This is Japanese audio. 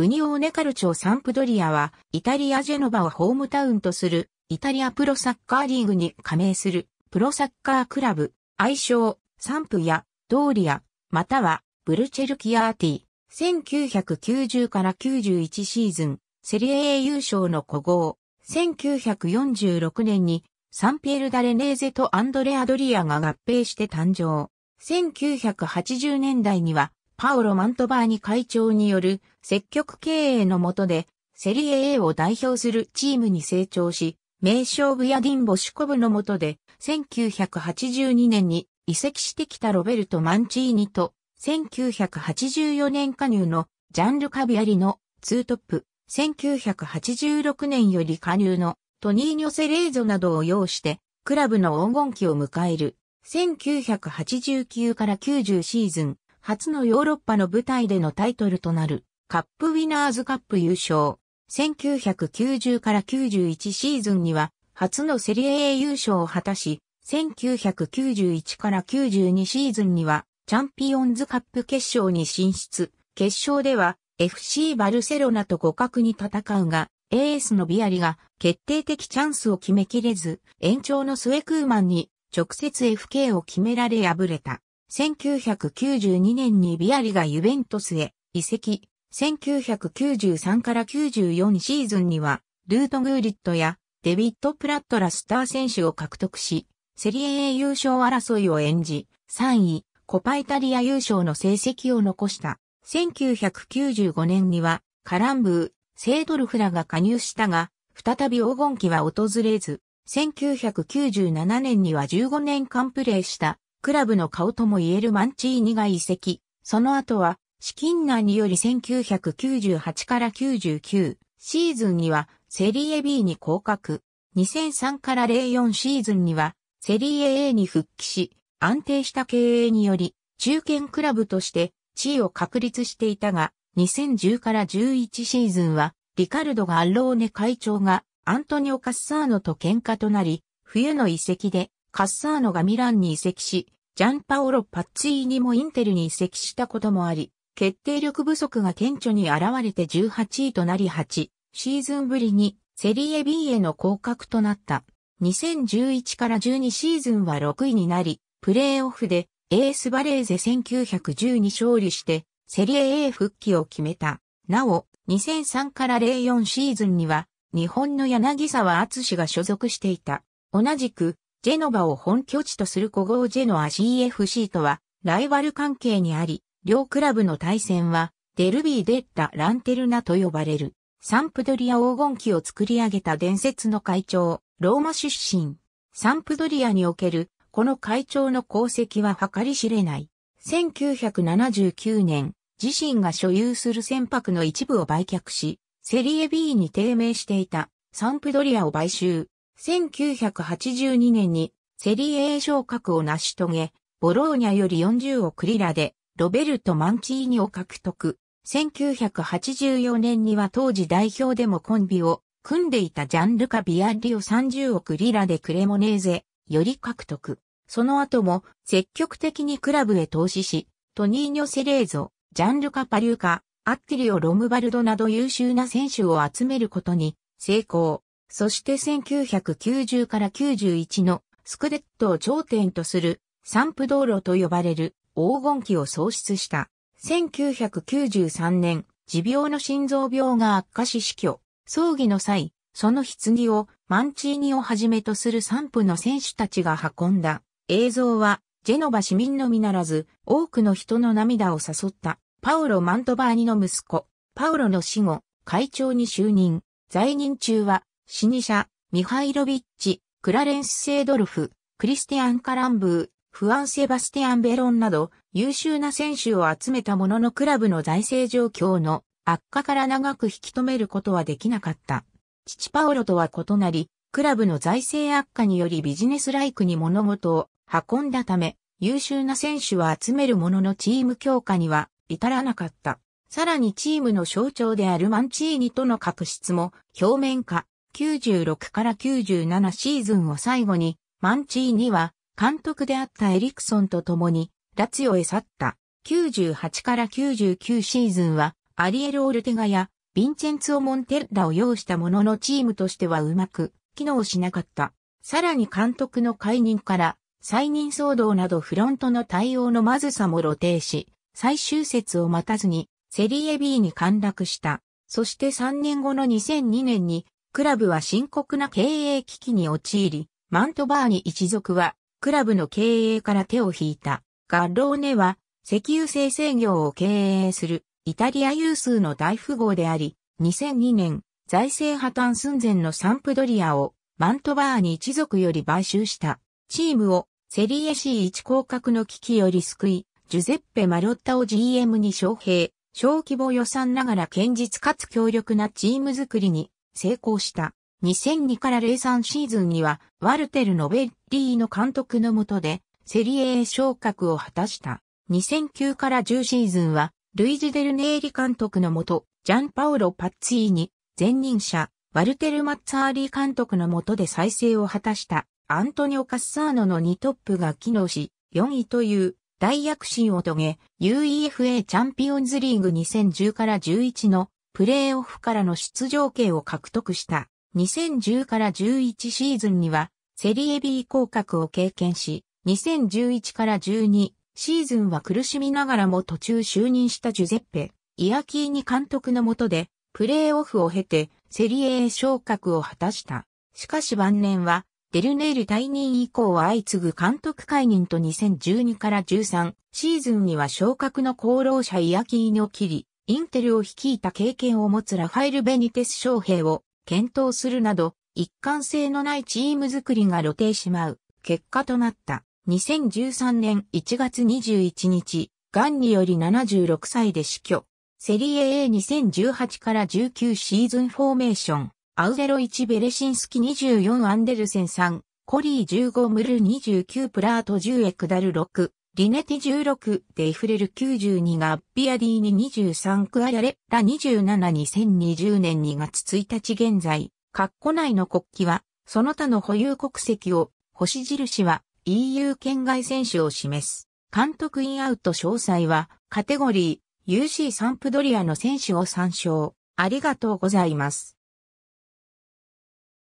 ウニオーネカルチョサンプドリアは、イタリアジェノバをホームタウンとする、イタリアプロサッカーリーグに加盟する、プロサッカークラブ、愛称、サンプや、ドーリア、または、ブルチェルキアーティ。1990から91シーズン、セリエ A 優勝の古豪。1946年に、サンピエル・ダレネーゼとアンドレ・アドリアが合併して誕生。1980年代には、パオロ・マントバーニ会長による積極経営の下で、セリエ A を代表するチームに成長し、名将ブヤディン・ボシコブの下で、1982年に移籍してきたロベルト・マンチーニと、1984年加入のジャンル・カビアリのツートップ、1986年より加入のトニーニョ・セレーゾなどを要して、クラブの黄金期を迎える。1989から90シーズン、初のヨーロッパの舞台でのタイトルとなるカップウィナーズカップ優勝。1990から91シーズンには初のセリエ A 優勝を果たし、1991から92シーズンにはチャンピオンズカップ決勝に進出。決勝では FC バルセロナと互角に戦うが、エースのビアリが決定的チャンスを決めきれず、延長のスウェクーマンに直接 FK を決められ敗れた。1992年にビアリがユベントスへ移籍。1993から94シーズンには、ルート・グーリットやデビッド・プラットらスター選手を獲得し、セリエ A 優勝争いを演じ、3位、コパイタリア優勝の成績を残した。1995年には、カランブー、セードルフラが加入したが、再び黄金期は訪れず、1997年には15年間プレーしたクラブの顔とも言えるマンチーニが移籍。その後は、資金難により1998から99シーズンにはセリエ B に降格。2003から04シーズンにはセリエ A に復帰し、安定した経営により中堅クラブとして地位を確立していたが、2010から11シーズンはリカルドがアローネ会長がアントニオ・カッサーノと喧嘩となり、冬の移籍でカッサーノがミランに移籍し、ジャンパオロ・パッツィーニもインテルに移籍したこともあり、決定力不足が顕著に現れて18位となり8、シーズンぶりにセリエ B への降格となった。2011から12シーズンは6位になり、プレーオフでエースバレーゼ1910に勝利して、セリエ A 復帰を決めた。なお、2003から04シーズンには、日本の柳沢敦が所属していた。同じく、ジェノバを本拠地とする古豪ジェノア CFC とは、ライバル関係にあり、両クラブの対戦は、デルビー・デッタ・ランテルナと呼ばれる。サンプドリア黄金期を作り上げた伝説の会長、ローマ出身。サンプドリアにおける、この会長の功績は計り知れない。1979年、自身が所有する船舶の一部を売却し、セリエ B に低迷していたサンプドリアを買収。1982年にセリエ A 昇格を成し遂げ、ボローニャより40億リラでロベルト・マンチーニを獲得。1984年には当時代表でもコンビを組んでいたジャンルカ・ビアッリを30億リラでクレモネーゼより獲得。その後も積極的にクラブへ投資し、トニーニョ・セレーゾ、ジャンルカ・パリューカ、アッティリオ・ロムバルドなど優秀な選手を集めることに成功。そして1990から91のスクデットを頂点とするサンプ道路と呼ばれる黄金期を創出した。1993年、持病の心臓病が悪化し死去。葬儀の際、その棺をマンチーニをはじめとするサンプの選手たちが運んだ。映像は、ジェノバ市民のみならず、多くの人の涙を誘った。パウロ・マントバーニの息子、パウロの死後、会長に就任。在任中は、シニシャ、ミハイロビッチ、クラレンス・セードルフ、クリスティアン・カランブー、フアン・セバスティアン・ベロンなど優秀な選手を集めたもののクラブの財政状況の悪化から長く引き止めることはできなかった。父パオロとは異なり、クラブの財政悪化によりビジネスライクに物事を運んだため、優秀な選手を集めるもののチーム強化には至らなかった。さらにチームの象徴であるマンチーニとの確執も表面化。96から97シーズンを最後に、マンチーニは監督であったエリクソンと共にラツィオへ去った。98から99シーズンはアリエル・オルテガやヴィンチェンツォ・モンテッラを要したもののチームとしてはうまく機能しなかった。さらに監督の解任から再任騒動などフロントの対応のまずさも露呈し、最終節を待たずにセリエ B に陥落した。そして3年後の2002年にクラブは深刻な経営危機に陥り、マントバーニ一族はクラブの経営から手を引いた。ガッローネは石油生成業を経営するイタリア有数の大富豪であり、2002年財政破綻寸前のサンプドリアをマントバーニ一族より買収した。チームをセリエ C1 降格の危機より救い、ジュゼッペ・マロッタを GM に招聘、小規模予算ながら堅実かつ強力なチーム作りに成功した。2002から03シーズンには、ワルテル・ノベッリーの監督の下で、セリエ A 昇格を果たした。2009から10シーズンは、ルイジ・デルネーリ監督の下、ジャンパウロ・パッツィーニ、前任者、ワルテル・マッツァーリー監督の下で再生を果たしたアントニオ・カッサーノの2トップが機能し、4位という大躍進を遂げ、UEFA チャンピオンズリーグ2010から11のプレーオフからの出場権を獲得した。2010から11シーズンにはセリエ B 降格を経験し、2011から12シーズンは苦しみながらも途中就任したジュゼッペ、イアキーニ監督の下でプレーオフを経て、セリエ A 昇格を果たした。しかし晩年は、デルネール退任以降は相次ぐ監督解任と2012から13シーズンには昇格の功労者イアキーニを切り、インテルを率いた経験を持つラファエル・ベニテス将兵を検討するなど、一貫性のないチーム作りが露呈しまう結果となった。2013年1月21日、癌により76歳で死去。セリエ A2018 から19シーズンフォーメーション、アウゼロ1ベレシンスキ24アンデルセン3、コリー15ムル29プラート10エクダル6、リネティ16デイフレル92ガッピアディーニ23クアヤレラ27 2020年2月1日現在、括弧内の国旗は、その他の保有国籍を、星印は EU 県外選手を示す。監督インアウト詳細は、カテゴリー、UC サンプドリアの選手を参照。ありがとうございます。